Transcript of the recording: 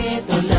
respeto